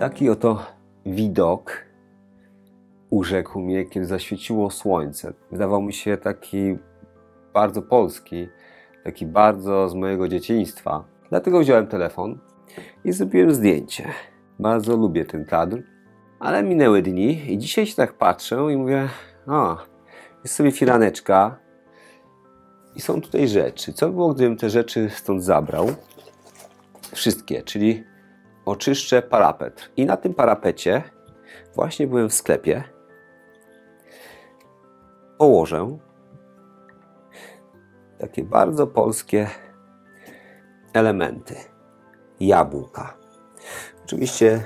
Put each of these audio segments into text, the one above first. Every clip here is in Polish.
Taki oto widok urzekł mnie, kiedy zaświeciło słońce. Wydawał mi się taki bardzo polski, taki bardzo z mojego dzieciństwa. Dlatego wziąłem telefon i zrobiłem zdjęcie. Bardzo lubię ten kadr, ale minęły dni i dzisiaj się tak patrzę i mówię, o, jest sobie firaneczka i są tutaj rzeczy. Co by było, gdybym te rzeczy stąd zabrał? Wszystkie, czyli oczyszczę parapet. I na tym parapecie właśnie byłem w sklepie. Położę takie bardzo polskie elementy. Jabłka. Oczywiście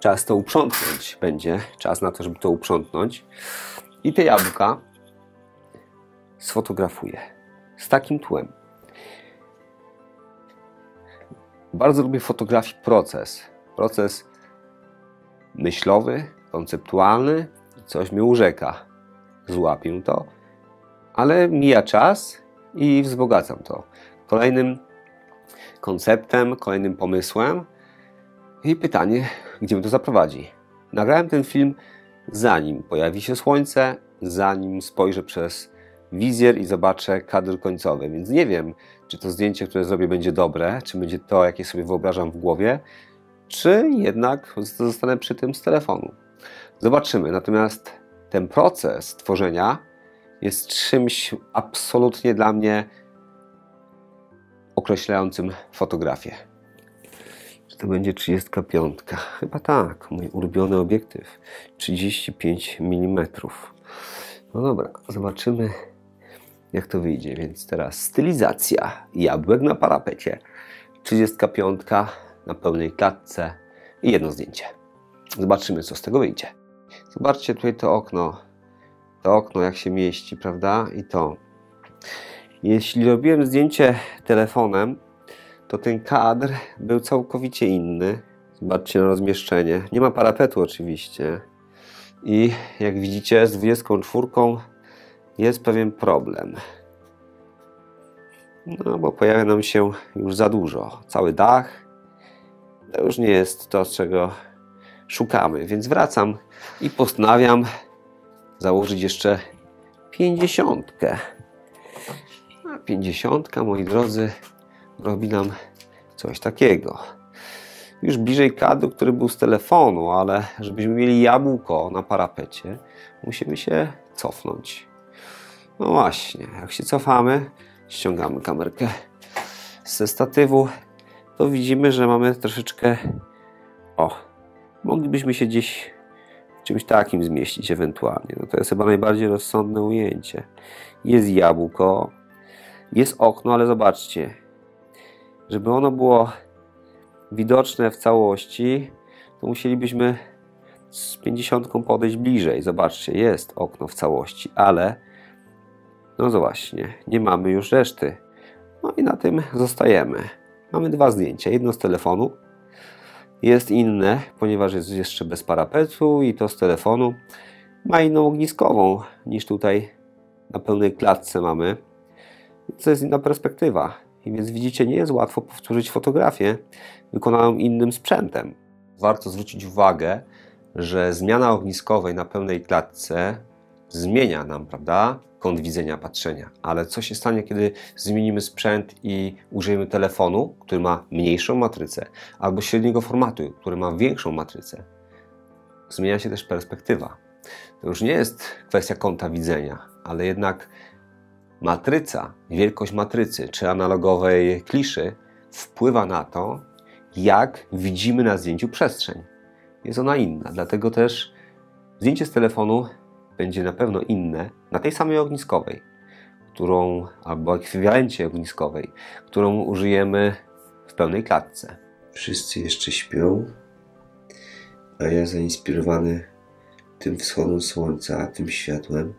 czas to uprzątnąć będzie. Czas na to, żeby to uprzątnąć. I te jabłka sfotografuję z takim tłem. Bardzo lubię fotografić proces. Proces myślowy, konceptualny. Coś mnie urzeka. Złapię to, ale mija czas i wzbogacam to. Kolejnym konceptem, kolejnym pomysłem i pytanie, gdzie mnie to zaprowadzi. Nagrałem ten film zanim pojawi się słońce, zanim spojrzę przez wizjer i zobaczę kadr końcowy. Więc nie wiem, czy to zdjęcie, które zrobię, będzie dobre, czy będzie to, jakie sobie wyobrażam w głowie, czy jednak zostanę przy tym z telefonu. Zobaczymy. Natomiast ten proces tworzenia jest czymś absolutnie dla mnie określającym fotografię. Czy to będzie 35? Chyba tak. Mój ulubiony obiektyw 35 mm. No dobra, zobaczymy jak to wyjdzie. Więc teraz stylizacja. Jabłek na parapecie. 35 na pełnej klatce i jedno zdjęcie. Zobaczymy, co z tego wyjdzie. Zobaczcie tutaj to okno. To okno, jak się mieści, prawda? I to. Jeśli robiłem zdjęcie telefonem, to ten kadr był całkowicie inny. Zobaczcie na rozmieszczenie. Nie ma parapetu oczywiście. I jak widzicie, z 24 jest pewien problem. No bo pojawia nam się już za dużo. Cały dach to już nie jest to, czego szukamy. Więc wracam i postanawiam założyć jeszcze pięćdziesiątkę. A pięćdziesiątka, moi drodzy, robi nam coś takiego. Już bliżej kadru, który był z telefonu, ale żebyśmy mieli jabłko na parapecie, musimy się cofnąć. No właśnie, jak się cofamy, ściągamy kamerkę ze statywu, to widzimy, że mamy troszeczkę. O, moglibyśmy się gdzieś czymś takim zmieścić ewentualnie. No to jest chyba najbardziej rozsądne ujęcie. Jest jabłko, jest okno, ale zobaczcie, żeby ono było widoczne w całości, to musielibyśmy z 50 podejść bliżej. Zobaczcie, jest okno w całości, ale no właśnie, nie mamy już reszty. No i na tym zostajemy. Mamy dwa zdjęcia. Jedno z telefonu, jest inne, ponieważ jest jeszcze bez parapetu i to z telefonu. Ma inną ogniskową niż tutaj na pełnej klatce mamy. To jest inna perspektywa. I więc widzicie, nie jest łatwo powtórzyć fotografię wykonaną innym sprzętem. Warto zwrócić uwagę, że zmiana ogniskowej na pełnej klatce zmienia nam, prawda, kąt widzenia, patrzenia. Ale co się stanie, kiedy zmienimy sprzęt i użyjemy telefonu, który ma mniejszą matrycę, albo średniego formatu, który ma większą matrycę? Zmienia się też perspektywa. To już nie jest kwestia kąta widzenia, ale jednak matryca, wielkość matrycy czy analogowej kliszy wpływa na to, jak widzimy na zdjęciu przestrzeń. Jest ona inna, dlatego też zdjęcie z telefonu będzie na pewno inne na tej samej ogniskowej, którą, albo ekwiwalencie ogniskowej, którą użyjemy w pełnej klatce. Wszyscy jeszcze śpią, a ja zainspirowany tym wschodem słońca, tym światłem,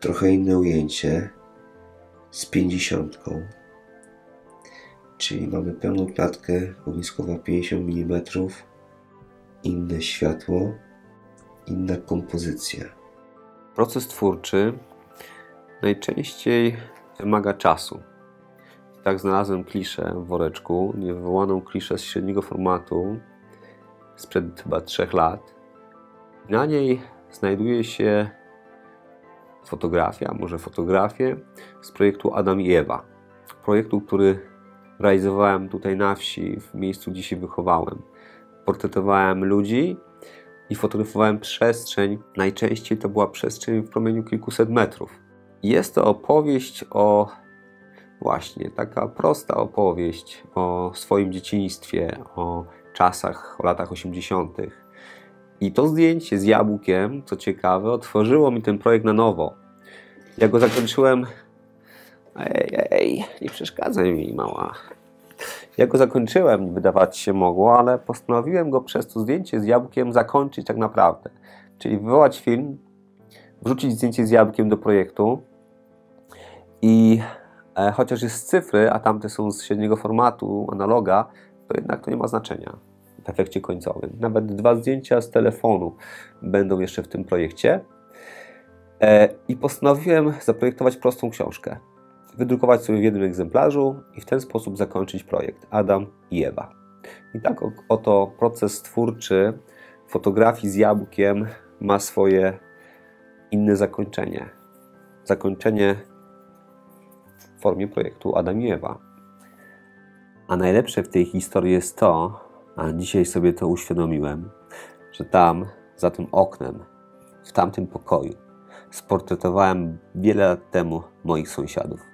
trochę inne ujęcie z pięćdziesiątką. Czyli mamy pełną klatkę ogniskowa 50 mm, inne światło, inna kompozycja. Proces twórczy najczęściej wymaga czasu. Tak znalazłem kliszę w woreczku, niewywołaną kliszę z średniego formatu sprzed chyba trzech lat. Na niej znajduje się fotografia, może fotografie z projektu Adam i Ewa. Projektu, który realizowałem tutaj na wsi, w miejscu, gdzie się wychowałem. Portretowałem ludzi i fotografowałem przestrzeń. Najczęściej to była przestrzeń w promieniu kilkuset metrów. Jest to opowieść o właśnie taka prosta opowieść o swoim dzieciństwie, o czasach, o latach 80. I to zdjęcie z jabłkiem, co ciekawe, otworzyło mi ten projekt na nowo. Ja go zakończyłem. Ej, ej, nie przeszkadzaj mi, mała. Ja go zakończyłem, wydawać się mogło, ale postanowiłem go przez to zdjęcie z jabłkiem zakończyć tak naprawdę. Czyli wywołać film, wrzucić zdjęcie z jabłkiem do projektu i e, chociaż jest z cyfry, a tamte są z średniego formatu, analoga, to jednak to nie ma znaczenia w efekcie końcowym. Nawet dwa zdjęcia z telefonu będą jeszcze w tym projekcie. E, I postanowiłem zaprojektować prostą książkę. Wydrukować sobie w jednym egzemplarzu i w ten sposób zakończyć projekt Adam i Ewa. I tak oto proces twórczy fotografii z jabłkiem ma swoje inne zakończenie. Zakończenie w formie projektu Adam i Ewa. A najlepsze w tej historii jest to, a dzisiaj sobie to uświadomiłem, że tam, za tym oknem, w tamtym pokoju, sportretowałem wiele lat temu moich sąsiadów.